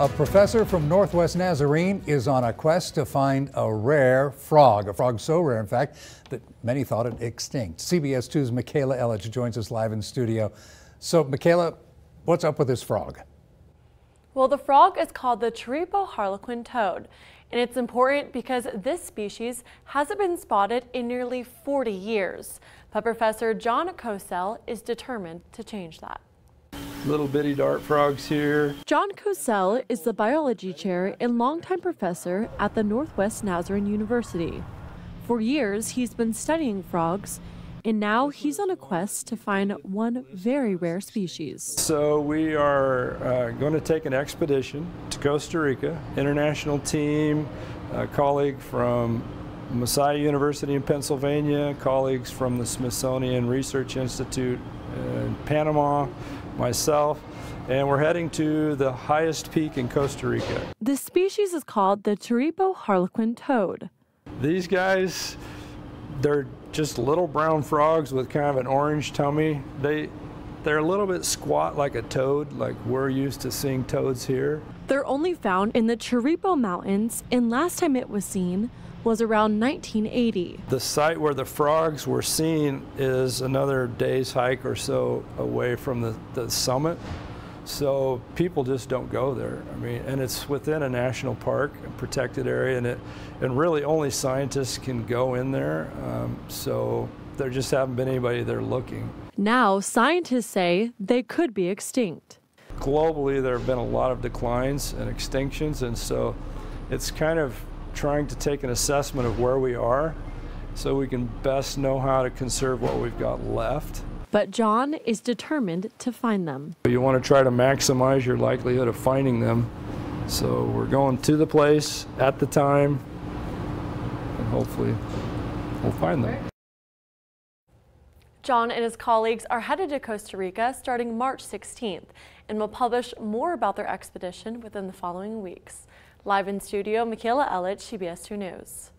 A professor from Northwest Nazarene is on a quest to find a rare frog, a frog so rare, in fact, that many thought it extinct. CBS 2's Michaela Ellich joins us live in studio. So, Michaela, what's up with this frog? Well, the frog is called the Chirripo harlequin toad, and it's important because this species hasn't been spotted in nearly 40 years. But Professor John Cossel is determined to change that little bitty dart frogs here. John Cossel is the biology chair and longtime professor at the Northwest Nazarene University. For years, he's been studying frogs, and now he's on a quest to find one very rare species. So, we are uh, going to take an expedition to Costa Rica, international team, a colleague from Messiah University in Pennsylvania, colleagues from the Smithsonian Research Institute in Panama, myself, and we're heading to the highest peak in Costa Rica. The species is called the Chirripo harlequin toad. These guys, they're just little brown frogs with kind of an orange tummy. They they're a little bit squat like a toad, like we're used to seeing toads here. They're only found in the Chirripo Mountains, and last time it was seen was around 1980. The site where the frogs were seen is another day's hike or so away from the, the summit. So people just don't go there. I mean, and it's within a national park, a protected area, and it, and really only scientists can go in there. Um, so there just haven't been anybody there looking. Now scientists say they could be extinct. Globally, there have been a lot of declines and extinctions, and so it's kind of trying to take an assessment of where we are so we can best know how to conserve what we've got left. But John is determined to find them. You want to try to maximize your likelihood of finding them. So we're going to the place at the time and hopefully we'll find them. John and his colleagues are headed to Costa Rica starting March 16th and will publish more about their expedition within the following weeks. Live in studio, Michaela Ellich, CBS 2 News.